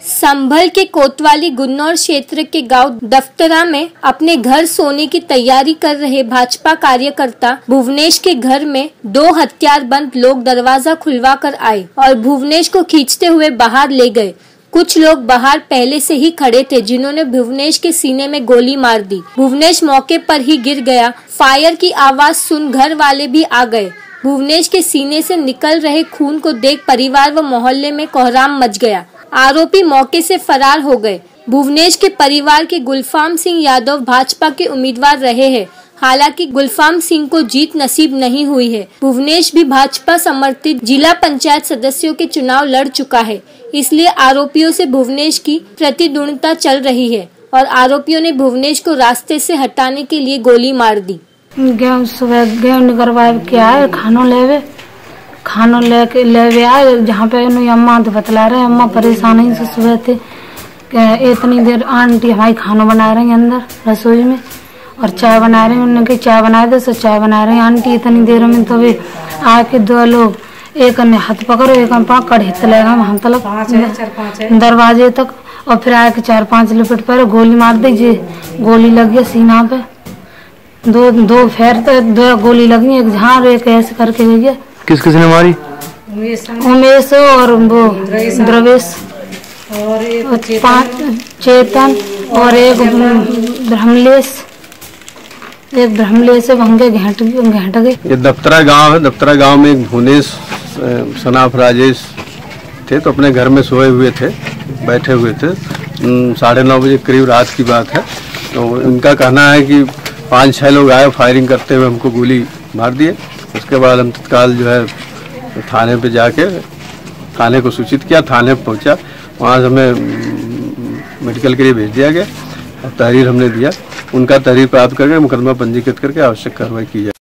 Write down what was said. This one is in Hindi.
संभल के कोतवाली गुन्नौर क्षेत्र के गाँव दफ्तरा में अपने घर सोने की तैयारी कर रहे भाजपा कार्यकर्ता भुवनेश के घर में दो हथियार बंद लोग दरवाज़ा खुलवा कर आए और भुवनेश को खींचते हुए बाहर ले गए। कुछ लोग बाहर पहले से ही खड़े थे, जिन्होंने भुवनेश के सीने में गोली मार दी। भुवनेश मौके पर ही गिर गया। फायर की आवाज़ सुन घर वाले भी आ गए। भुवनेश के सीने से निकल रहे खून को देख परिवार व मोहल्ले में कोहराम मच गया। आरोपी मौके से फरार हो गए। भुवनेश के परिवार के गुलफाम सिंह यादव भाजपा के उम्मीदवार रहे हैं। हालाँकि गुलफाम सिंह को जीत नसीब नहीं हुई है। भुवनेश भी भाजपा समर्थित जिला पंचायत सदस्यों के चुनाव लड़ चुका है। इसलिए आरोपियों से भुवनेश की प्रतिद्वंदता चल रही है और आरोपियों ने भुवनेश को रास्ते से हटाने के लिए गोली मार दी। गेहूँ सुबह गेहूँ निकलवा के आए, खानो लेवे, खानो लेके लेवे आए, जहाँ पे अम्मा तो बतला रहे अम्मा परेशान से सुबह थे इतनी देर आंटी हमारी खाना बना रही हैं अंदर रसोई में। और चाय बना रही हैं। उन्होंने कही चाय बना दे सो चाय बना रही हैं। आंटी इतनी देर में तो भी आके दो लोग एक ने हाथ पकड़ो एक ने पकड़ हित लेगा हम तलक दरवाजे तक और फिर आके चार पाँच लिपट पर गोली मार दीजिए गोली लगी है सीना पे। दो दो फेर तो दो गोली लगी एक झाड़ एक ऐसे करके गई है किस किस ने मारी? उमेश और वो द्रवेश और पाँच चेतन और एक ब्रह्मलेश। एक ब्रह्मलेश से भंगे घेंट घेंट गए। ये दफ्तरा गाँव है दफ्तरा गाँव में भुवनेश सनाफ राजेश थे तो अपने घर में सोए हुए थे, बैठे हुए थे। साढ़े नौ बजे करीब रात की बात है तो इनका कहना है कि पाँच छह लोग आए, फायरिंग करते हुए हमको गोली मार दिए। उसके बाद हम तत्काल जो है, थाने पे जाके, थाने को सूचित किया, थाने पहुँचा। वहाँ से हमें मेडिकल के लिए भेज दिया गया, और तहरीर हमने दिया। उनका तहरीर प्राप्त करके मुकदमा पंजीकृत करके आवश्यक कार्रवाई की जाए